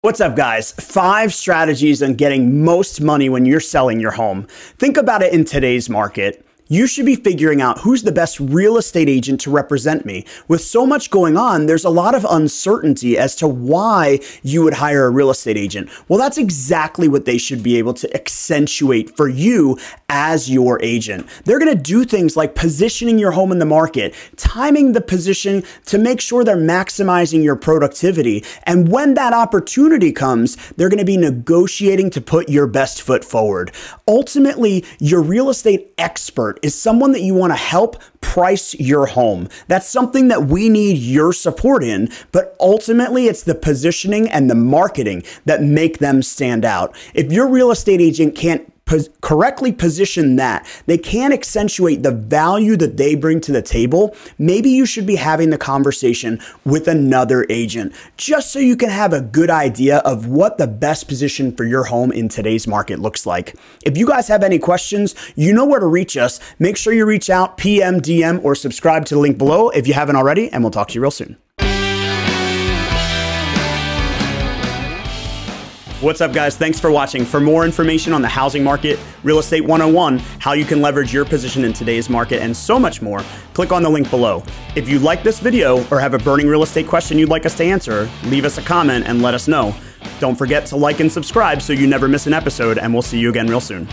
What's up, guys? Five strategies on getting most money when you're selling your home. Think about it in today's market you should be figuring out who's the best real estate agent to represent me. With so much going on, there's a lot of uncertainty as to why you would hire a real estate agent. Well, that's exactly what they should be able to accentuate for you as your agent. They're going to do things like positioning your home in the market, timing the position to make sure they're maximizing your productivity. And when that opportunity comes, they're going to be negotiating to put your best foot forward. Ultimately, your real estate expert is someone that you want to help price your home. That's something that we need your support in, but ultimately it's the positioning and the marketing that make them stand out. If your real estate agent can't pos- correctly position that, they can accentuate the value that they bring to the table, maybe you should be having the conversation with another agent just so you can have a good idea of what the best position for your home in today's market looks like. If you guys have any questions, you know where to reach us. Make sure you reach out, PM, DM, or subscribe to the link below if you haven't already, and we'll talk to you real soon. What's up, guys? Thanks for watching. For more information on the housing market, Real Estate 101, how you can leverage your position in today's market, and so much more, click on the link below. If you like this video or have a burning real estate question you'd like us to answer, leave us a comment and let us know. Don't forget to like and subscribe so you never miss an episode, and we'll see you again real soon.